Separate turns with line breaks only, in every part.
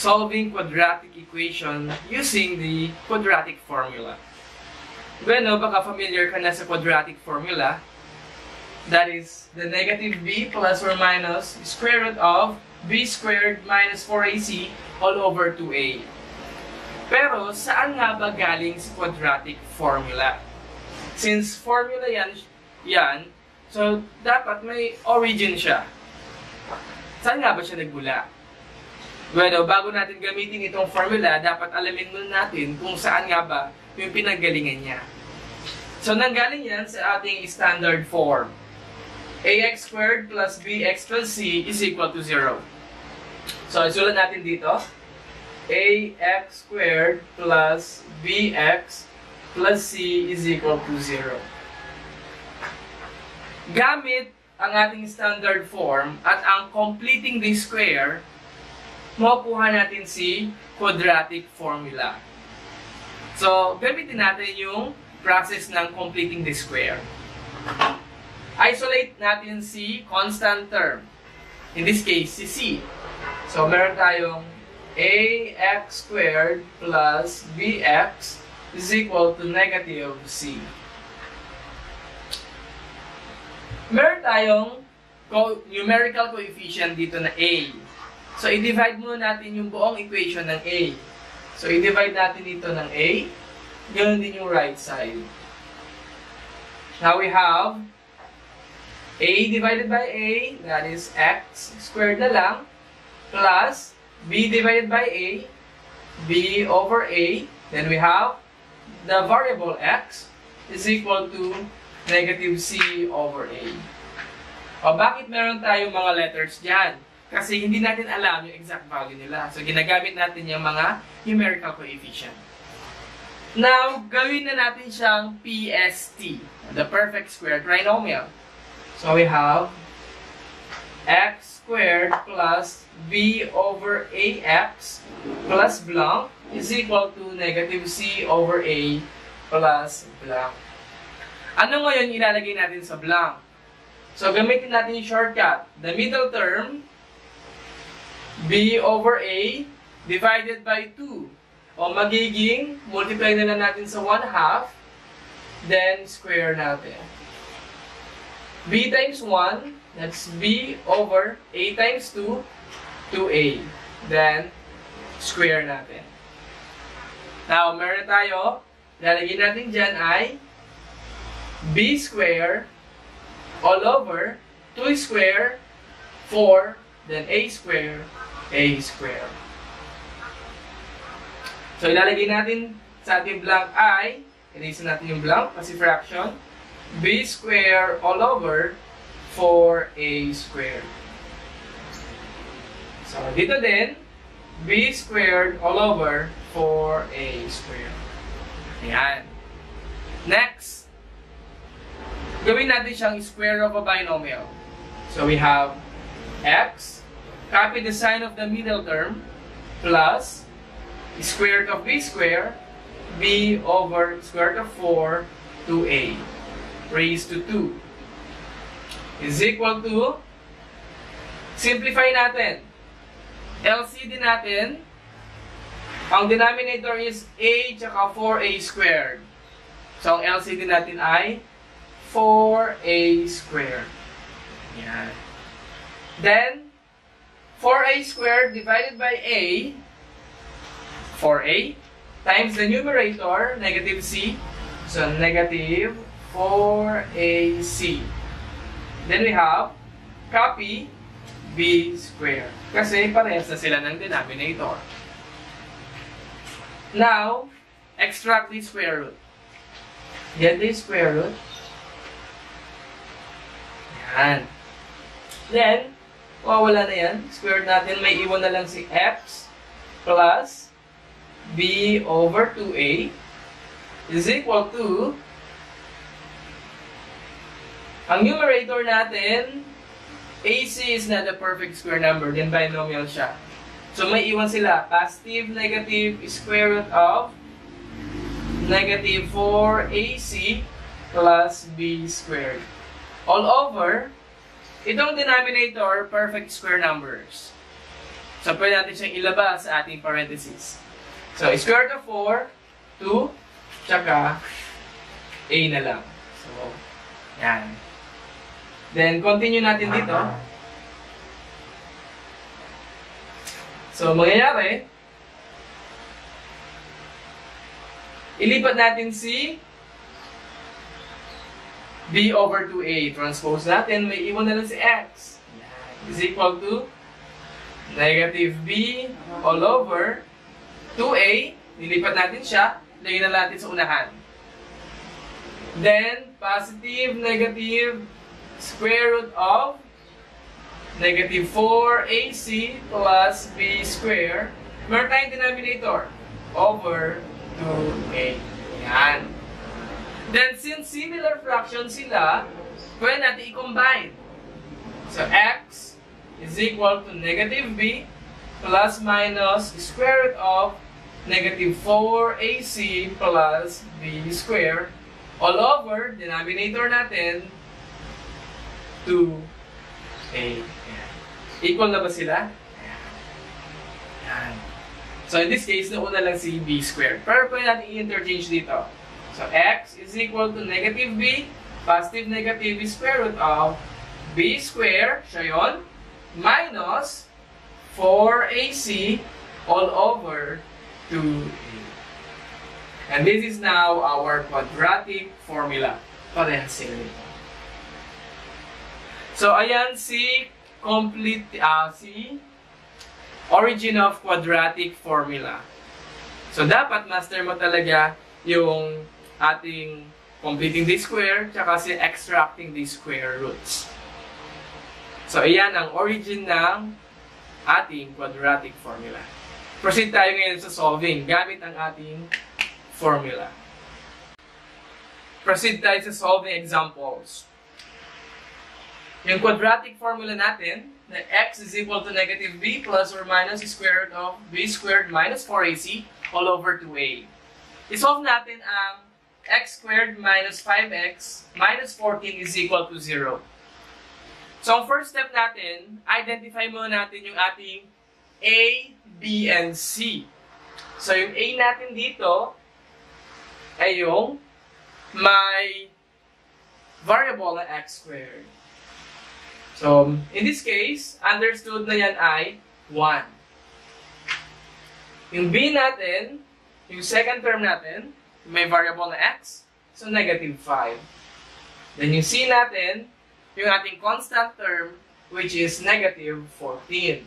solving quadratic equation using the quadratic formula. Bueno, baka familiar ka na sa quadratic formula. That is the negative b plus or minus square root of b squared minus 4ac all over 2a. Pero saan nga ba galing si quadratic formula? Since formula yan, yan so dapat may origin siya. Saan nga ba siya nagmula? Bueno, bago natin gamitin itong formula, dapat alamin muna natin kung saan nga ba yung pinanggalingan niya. So, nanggaling yan sa ating standard form. ax squared plus bx plus c is equal to 0. So, isulat natin dito. ax squared plus bx plus c is equal to 0. Gamit ang ating standard form at ang completing the square, makukuha natin si quadratic formula. So, gamitin natin yung process ng completing the square. Isolate natin si constant term. In this case, si c. So, meron tayong ax squared plus bx is equal to negative c. Meron tayong co numerical coefficient dito na a. So, i-divide muna natin yung buong equation ng a. So, i-divide natin dito ng a. Ganun din yung right side. Now, we have a divided by a, that is x squared na lang, plus b divided by a, b over a, then we have the variable x is equal to negative c over a. O bakit meron tayong mga letters dyan? Kasi hindi natin alam yung exact value nila. So ginagamit natin yung mga numerical coefficient. Now, gawin na natin siyang PST, the perfect square trinomial. So we have x squared plus b over ax plus blank is equal to negative c over a plus blank. Ano ngayon ilalagay natin sa blank? So, gamitin natin yung shortcut. The middle term, b over a divided by 2. O magiging, multiply na lang natin sa 1 half, then square natin. b times 1, that's b over a times 2, 2a. Then, square natin. Now, meron tayo, lalagyan natin dyan ay b square all over 2 square 4 then a square a square. So ilalagay natin sa ating blank i, erase natin yung blank kasi fraction, b square all over 4a square. So dito din, b squared all over 4a square. Ayan. Next, gawin natin siyang square of a binomial. So we have x, copy the sign of the middle term, plus square root of b square, b over square root of 4 2a raised to 2 is equal to, simplify natin. LCD natin, ang denominator is a tsaka 4a squared. So, ang LCD natin ay 4a squared. Yan. Then, 4a squared divided by a, 4a, times the numerator, negative c. So, negative 4ac. Then we have, copy b squared. Kasi parehas na sila ng denominator. Now, extract the square root. Get the square root. Yan. Then, wawala na yan. Square natin, may iwan na lang si x plus b over 2a is equal to ang numerator natin, AC is not a perfect square number, then binomial siya. So may iwan sila, positive, negative, square root of negative 4AC plus B squared. All over, itong denominator, perfect square numbers. So, pwede natin siyang ilabas sa ating parentheses. So, square root of 4, 2, tsaka a na lang. So, yan. Then, continue natin dito. So, mangyayari, ilipat natin si b over 2a. Transpose natin, may iwan na lang si x. Is equal to negative b all over 2a. Nilipat natin siya. Lagyan na natin sa unahan. Then, positive, negative, square root of negative 4ac plus b square. Meron tayong denominator over 2a. Yan. Then, since similar fractions sila, pwede natin i-combine. So, x is equal to negative b plus minus square root of negative 4ac plus b square all over, denominator natin, 2a. Equal na ba sila? Yan. So, in this case, nauna lang si b squared. Pero pwede natin i-interchange dito. So, x is equal to negative b, positive negative is square root of b squared, siya yun, minus 4ac all over 2a. And this is now our quadratic formula. Parehas nito. So, ayan si complete, uh, si origin of quadratic formula. So, dapat master mo talaga yung ating completing the square tsaka si extracting the square roots. So, ayan ang origin ng ating quadratic formula. Proceed tayo ngayon sa solving gamit ang ating formula. Proceed tayo sa solving examples. Yung quadratic formula natin, na x is equal to negative b plus or minus square root of b squared minus 4ac all over 2a. I-solve natin ang x squared minus 5x minus 14 is equal to 0. So, first step natin, identify muna natin yung ating a, b, and c. So, yung a natin dito ay yung may variable na x squared. So, in this case, understood na yan ay 1. Yung b natin, yung second term natin, may variable na x, so negative 5. Then yung c natin, yung ating constant term, which is negative 14.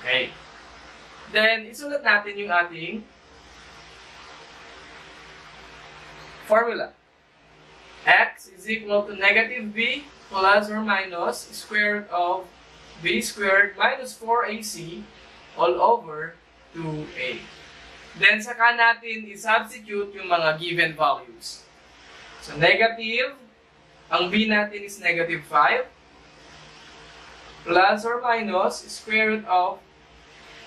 Okay. Then, isulat natin yung ating formula. x is equal to negative b plus or minus square root of b squared minus 4ac all over 2a. Then, saka natin i-substitute yung mga given values. So, negative, ang b natin is negative 5 plus or minus square root of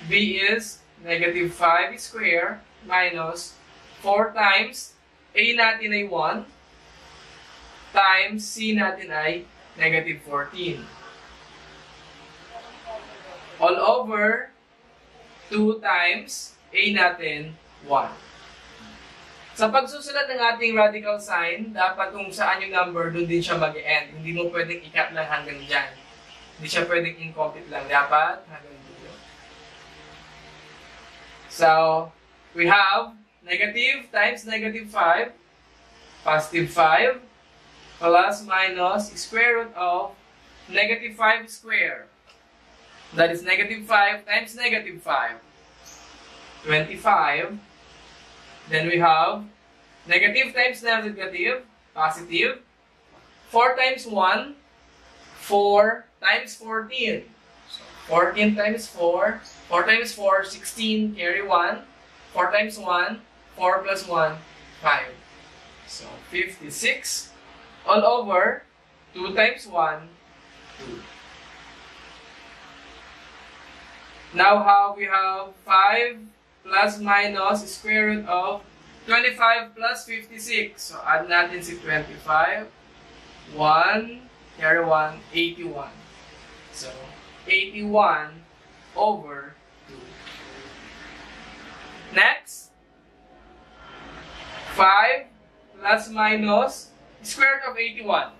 b is negative 5 square minus 4 times a natin ay 1 times c natin ay negative 14. All over 2 times a natin 1. Sa pagsusulat ng ating radical sign, dapat kung saan yung number, doon din siya mag-end. Hindi mo pwedeng i-cut lang hanggang dyan. Hindi siya pwedeng incomplete lang. Dapat hanggang dito. So, we have negative times negative 5, positive 5, plus minus square root of negative 5 square. That is negative 5 times negative 5. 25. Then we have negative times negative, positive. 4 times 1, 4 times 14. So 14 times 4, 4 times 4, 16, carry 1. 4 times 1, 4 plus 1, 5. So 56 all over 2 times 1, 2. Now how we have 5 plus minus square root of 25 plus 56. So add natin si 25. 1, carry 1, 81. So 81 over 2. Next, 5 plus minus square root of 81.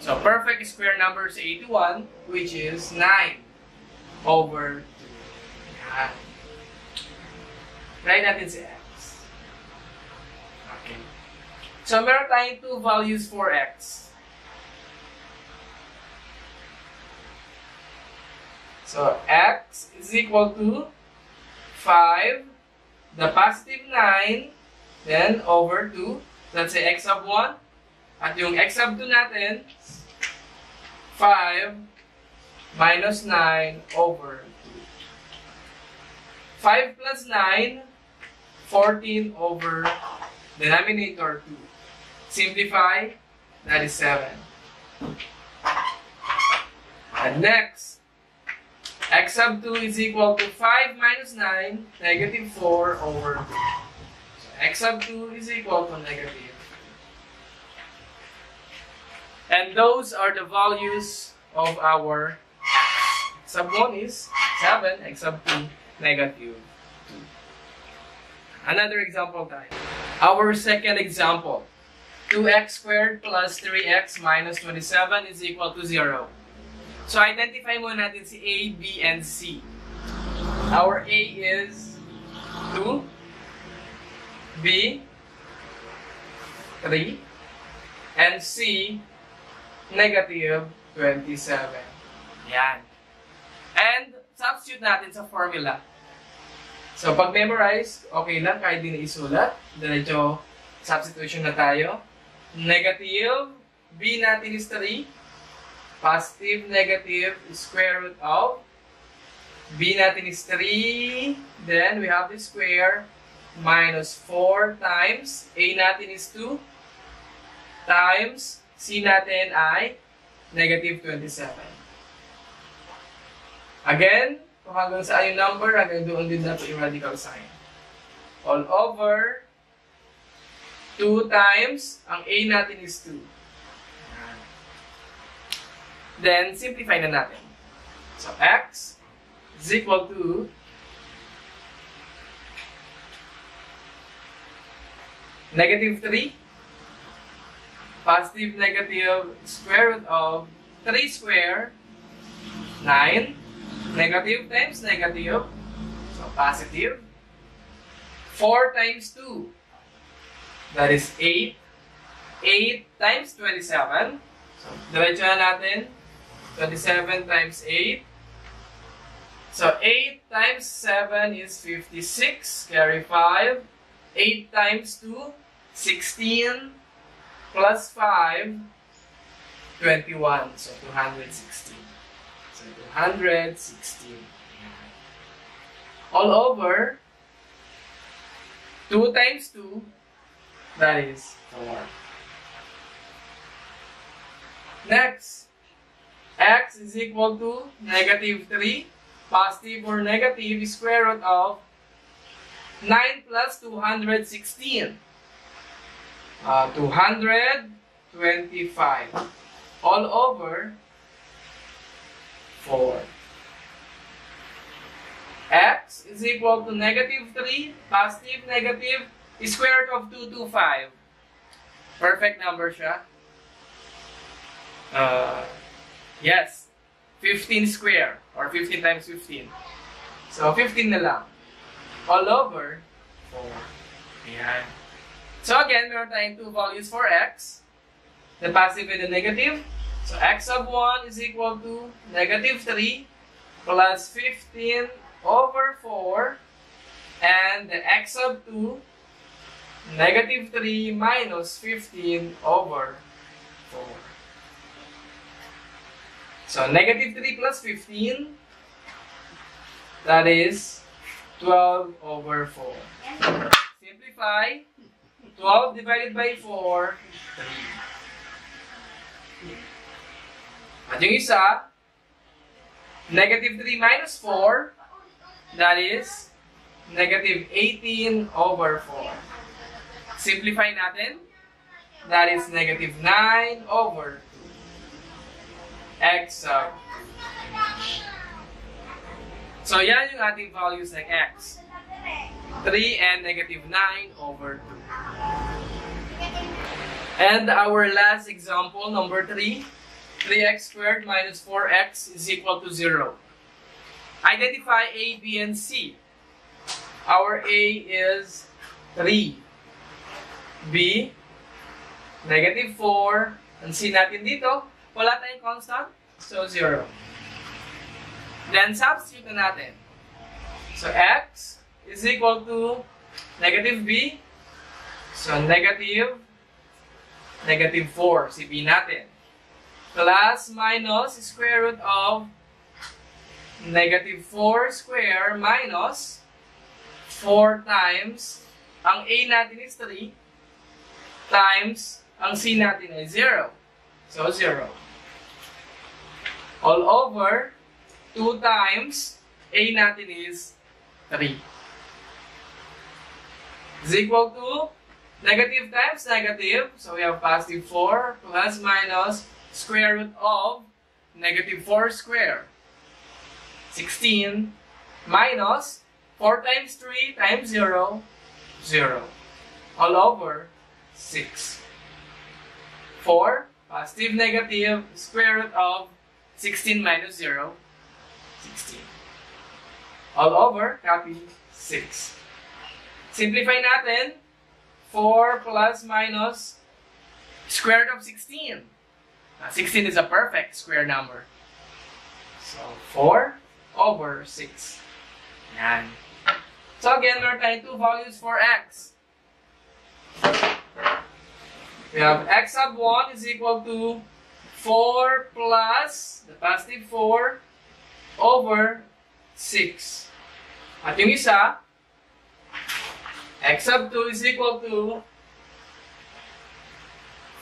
So, perfect square number is 81, which is 9 over 2. Yan. Try natin si x. Okay. So, meron tayong two values for x. So, x is equal to 5, the positive 9, then over 2. Let's say x sub 1. At yung x sub 2 natin, 5 minus 9 over 2. 5 plus 9, 14 over denominator 2. Simplify, that is 7. And next, x sub 2 is equal to 5 minus 9, negative 4 over 2. So x sub 2 is equal to negative. And those are the values of our x. x sub 1 is 7, x sub 2, negative 2. Another example tayo. Our second example. 2x squared plus 3x minus 27 is equal to 0. So, identify muna natin si A, B, and C. Our A is 2, B, 3, and C, negative 27. Yan. And, substitute natin sa formula. So, pag memorize, okay lang, kahit di na isulat. Diretso, substitution na tayo. Negative, B natin is 3. Positive, negative, square root of. B natin is 3. Then, we have the square. Minus 4 times. A natin is 2. Times. C natin ay negative 27. Again, kung hanggang sa yung number, hanggang doon din natin yung radical sign. All over 2 times, ang A natin is 2. Then, simplify na natin. So, x is equal to negative 3 positive, negative, square root of 3 square, 9, negative times negative, so positive, 4 times 2, that is 8, 8 times 27, so diretso na natin, 27 times 8, so 8 times 7 is 56, carry 5, 8 times 2, 16, plus 5, 21. So, 216. So, 216. All over, 2 times 2, that is 4. Next, x is equal to negative 3. Positive or negative square root of 9 plus 216. Uh, 225 all over 4. x is equal to negative 3, positive, negative, square root of 225. Perfect number siya. Uh, yes, 15 square or 15 times 15. So, 15 na lang. All over 4. Ayan. So again, we meron tayong two values for x, the positive and the negative. So x sub 1 is equal to negative 3 plus 15 over 4 and the x sub 2 negative 3 minus 15 over 4. So negative 3 plus 15 that is 12 over 4. Simplify 12 divided by 4, 3. At yung isa, negative 3 minus 4, that is negative 18 over 4. Simplify natin. That is negative 9 over 2. X sub 2. So, yan yung ating values ng x. 3 and negative 9 over 2. And our last example, number 3. 3x squared minus 4x is equal to 0. Identify A, B, and C. Our A is 3. B, negative 4. Ang C natin dito, wala tayong constant, so 0. Then substitute na natin. So x is equal to negative b. So negative, negative 4, si b natin. Plus minus square root of negative 4 square minus 4 times, ang a natin is 3, times, ang c natin ay 0. So 0. All over 2 times a natin is 3. Is equal to negative times negative. So we have positive 4 plus minus square root of negative 4 square. 16 minus 4 times 3 times 0, 0. All over 6. 4, positive negative, square root of 16 minus 0, 16. All over, copy 6. Simplify natin. 4 plus minus square root of 16. Uh, 16 is a perfect square number. So, 4 over 6. Yan. So again, meron tayong two values for x. We have x sub 1 is equal to 4 plus the positive 4 over 6. At yung isa, x sub 2 is equal to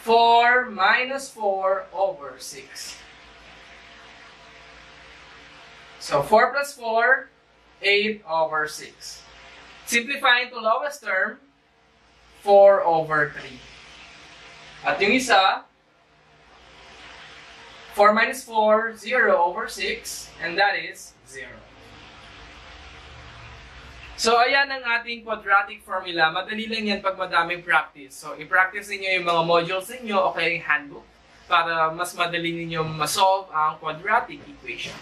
4 minus 4 over 6. So 4 plus 4, 8 over 6. Simplifying to lowest term, 4 over 3. At yung isa, 4 minus 4, 0 over 6, and that is 0. So, ayan ang ating quadratic formula. Madali lang yan pag madaming practice. So, i-practice ninyo yung mga modules ninyo o kaya yung handbook para mas madali ninyo ma-solve ang quadratic equation.